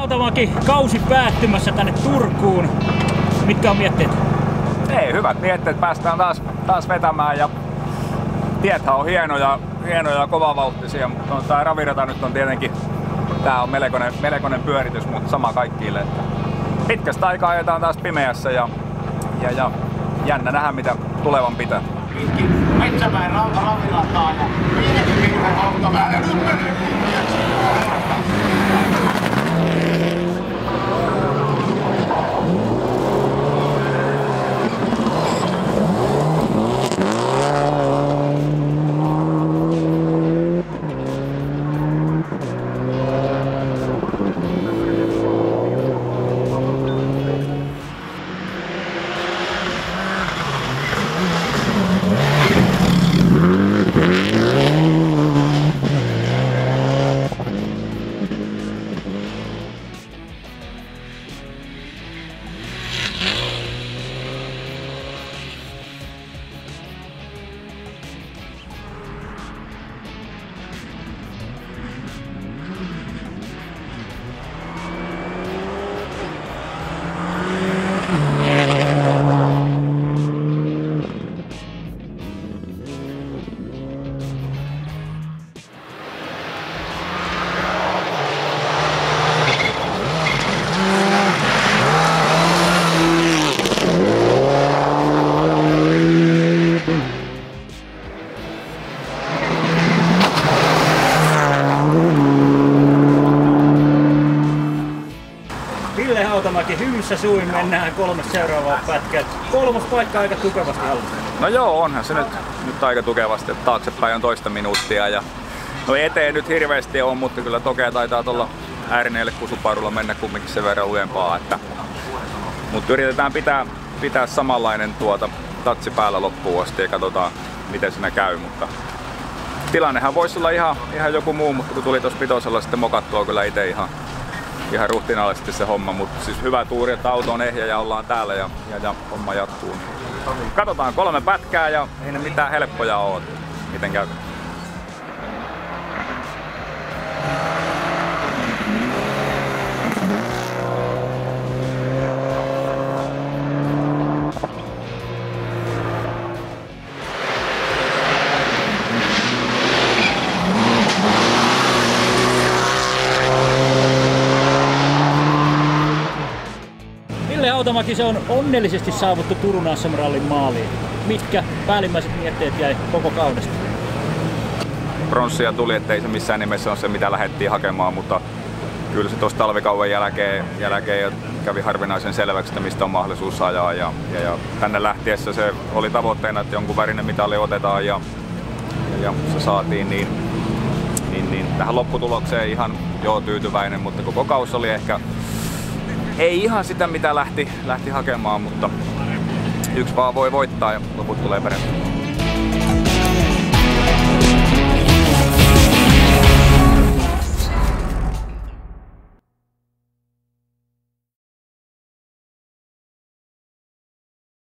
Hautamäki kausi päättymässä tänne Turkuun. Mitkä on mietteet? Ei, hyvät mietteet. Päästään taas, taas vetämään ja tiethän on hienoja, hienoja ja kovavauhtisia, mutta no, tämä ravirata nyt on tietenkin, tää on melkoinen, melkoinen pyöritys, mutta sama kaikille. Että pitkästä aikaa ajetaan taas pimeässä ja, ja, ja jännä nähdä mitä tulevan pitää. Metsämäen rauta ravirataa ja 50 automäärä. Hautamäki hymyssä suin mennään kolme seuraavaa pätkää. Kolmas paikka aika tukevasti hallussa. No joo, onhan se nyt, nyt aika tukevasti, että taaksepäin on toista minuuttia ja no eteen nyt hirveästi on, mutta kyllä Tokea taitaa tuolla R4 kusuparulla mennä kumminkin sen verran lujempaa, että mutta yritetään pitää, pitää samanlainen tuota tatsi päällä loppuun asti ja katsotaan miten siinä käy, mutta tilannehan voisi olla ihan, ihan joku muu, mutta kun tuli tuossa pitosella sitten mokattua kyllä itse ihan, ihan ruhtinaallisesti se homma, mutta siis hyvä tuuri, että auto on ehjä ja ollaan täällä ja, ja, ja homma jatkuu. Katsotaan kolme pätkää ja ei ne mitään helppoja ole, miten käy. Hautamäki se on onnellisesti saavuttu Turun SM-rallin maaliin. Mitkä päällimmäiset mietteet jäi koko kaudesta? pronssia tuli, ettei se missään nimessä ole se, mitä lähdettiin hakemaan, mutta kyllä se tuossa talvikauden jälkeen, jälkeen kävi harvinaisen selväksi, että mistä on mahdollisuus ajaa. Ja, ja, ja tänne lähtiessä se oli tavoitteena, että jonkun värinen mitali otetaan ja, ja, ja se saatiin, niin, niin, niin tähän lopputulokseen ihan joo tyytyväinen, mutta koko kaus oli ehkä ei ihan sitä, mitä lähti, lähti hakemaan, mutta yksi vaan voi voittaa ja loput tulee perjantaina.